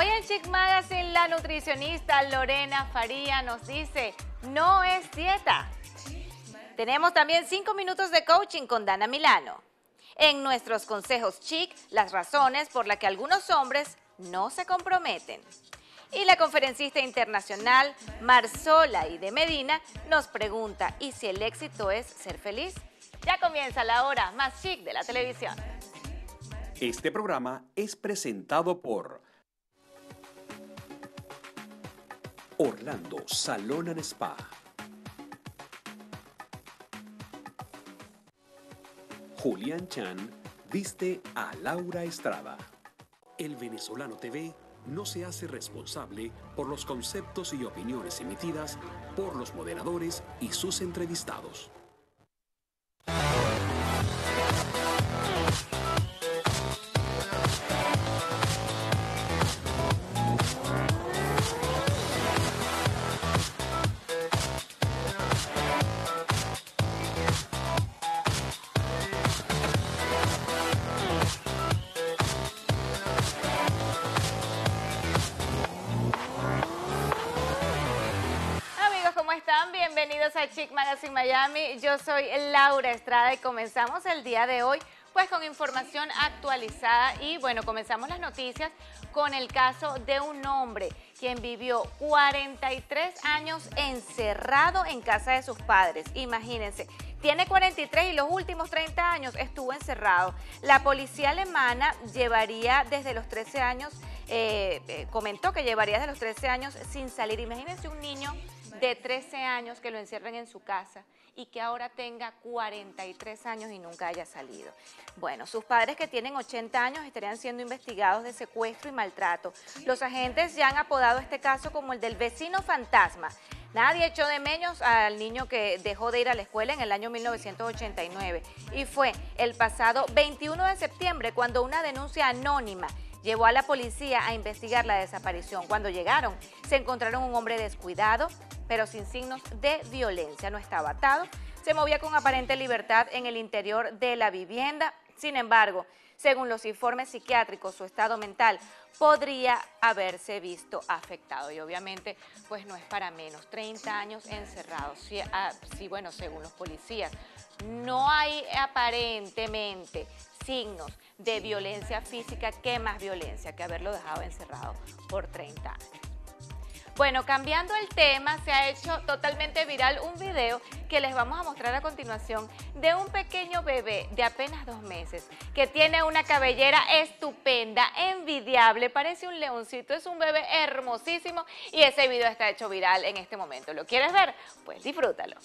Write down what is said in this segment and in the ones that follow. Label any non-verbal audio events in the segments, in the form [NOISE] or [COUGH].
Hoy en Chic Magazine la nutricionista Lorena Faría nos dice, no es dieta. Tenemos también cinco minutos de coaching con Dana Milano. En nuestros consejos chic, las razones por las que algunos hombres no se comprometen. Y la conferencista internacional Marzola y de Medina nos pregunta, ¿y si el éxito es ser feliz? Ya comienza la hora más chic de la televisión. Este programa es presentado por Orlando Salón and Spa. Julián Chan viste a Laura Estrada. El Venezolano TV no se hace responsable por los conceptos y opiniones emitidas por los moderadores y sus entrevistados. Chic Magazine Miami. Yo soy Laura Estrada y comenzamos el día de hoy pues con información actualizada y bueno, comenzamos las noticias con el caso de un hombre quien vivió 43 años encerrado en casa de sus padres. Imagínense, tiene 43 y los últimos 30 años estuvo encerrado. La policía alemana llevaría desde los 13 años, eh, eh, comentó que llevaría desde los 13 años sin salir. Imagínense un niño de 13 años que lo encierren en su casa y que ahora tenga 43 años y nunca haya salido. Bueno, sus padres que tienen 80 años estarían siendo investigados de secuestro y maltrato. Los agentes ya han apodado este caso como el del vecino fantasma. Nadie echó de menos al niño que dejó de ir a la escuela en el año 1989 y fue el pasado 21 de septiembre cuando una denuncia anónima llevó a la policía a investigar la desaparición. Cuando llegaron, se encontraron un hombre descuidado, pero sin signos de violencia. No estaba atado, se movía con aparente libertad en el interior de la vivienda. Sin embargo, según los informes psiquiátricos, su estado mental podría haberse visto afectado. Y obviamente, pues no es para menos. 30 años encerrados. Ah, sí, bueno, según los policías. No hay aparentemente signos de violencia física. ¿Qué más violencia que haberlo dejado encerrado por 30 años? Bueno, cambiando el tema, se ha hecho totalmente viral un video que les vamos a mostrar a continuación de un pequeño bebé de apenas dos meses que tiene una cabellera estupenda, envidiable, parece un leoncito, es un bebé hermosísimo y ese video está hecho viral en este momento. ¿Lo quieres ver? Pues disfrútalo.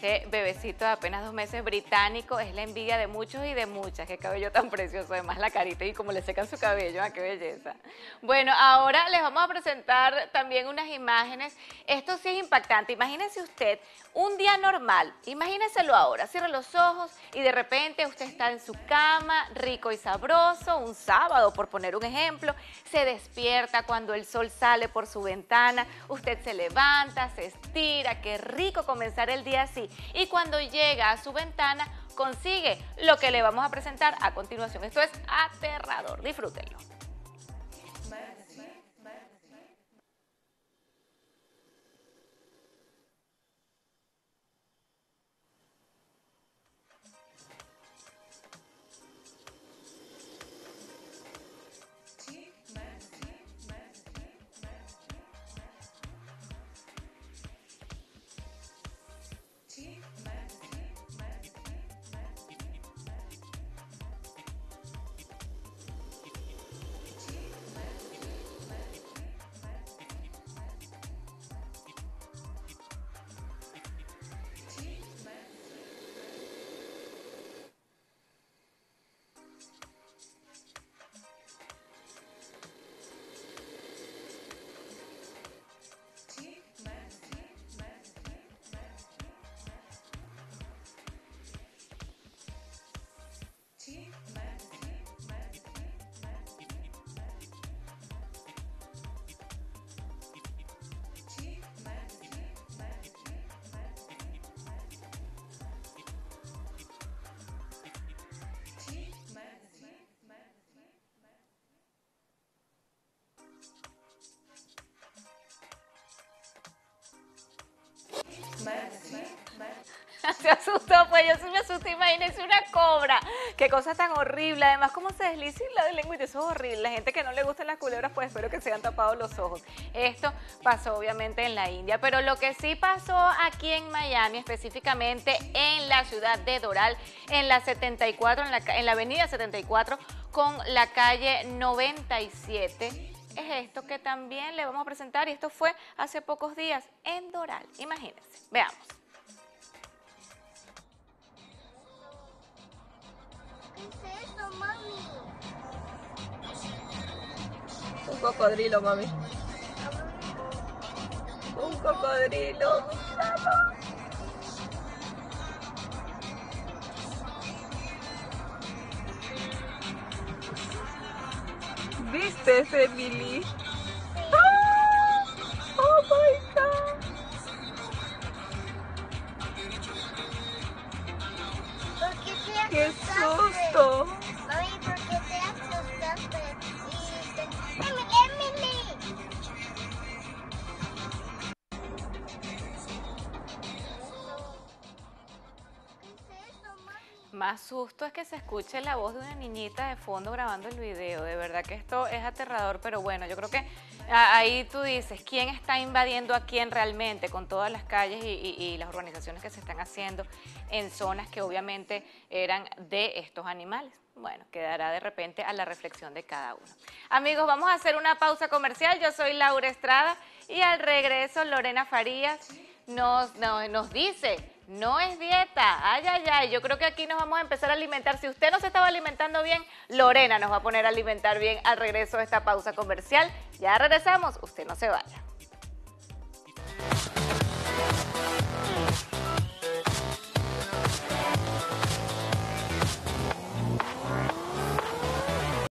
Este bebecito de apenas dos meses británico es la envidia de muchos y de muchas. Qué cabello tan precioso, además la carita y como le secan su cabello, ¡ah, qué belleza! Bueno, ahora les vamos a presentar también unas imágenes. Esto sí es impactante. Imagínese usted un día normal, imagíneselo ahora, cierre los ojos y de repente usted está en su cama, rico y sabroso, un sábado, por poner un ejemplo, se despierta cuando el sol sale por su ventana, usted se levanta, se estira, qué rico comenzar el día así. Y cuando llega a su ventana, consigue lo que le vamos a presentar a continuación. Esto es aterrador, disfrútenlo. [LAUGHS] se asustó, pues yo sí me asusté, imagínense una cobra. Qué cosa tan horrible. Además, cómo se desliza la de lengua y eso es horrible. La gente que no le gustan las culebras, pues espero que se hayan tapado los ojos. Esto pasó obviamente en la India, pero lo que sí pasó aquí en Miami, específicamente en la ciudad de Doral, en la 74, en la, en la avenida 74, con la calle 97 es esto que también le vamos a presentar y esto fue hace pocos días en Doral. Imagínense, veamos. Un cocodrilo, mami. Un cocodrilo. ¿Viste, Emily? Más susto es que se escuche la voz de una niñita de fondo grabando el video. De verdad que esto es aterrador, pero bueno, yo creo que ahí tú dices, ¿quién está invadiendo a quién realmente con todas las calles y, las organizaciones que se están haciendo en zonas que obviamente eran de estos animales? Bueno, quedará de repente a la reflexión de cada uno. Amigos, vamos a hacer una pausa comercial. Yo soy Laura Estrada y al regreso Lorena Farías nos, nos dice no es dieta. Ay, ay, ay. Yo creo que aquí nos vamos a empezar a alimentar. Si usted no se estaba alimentando bien, Lorena nos va a poner a alimentar bien al regreso de esta pausa comercial. Ya regresamos. Usted no se vaya.